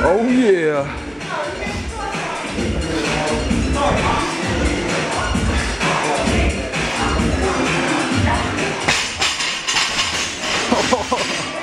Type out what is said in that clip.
Oh yeah. Oh.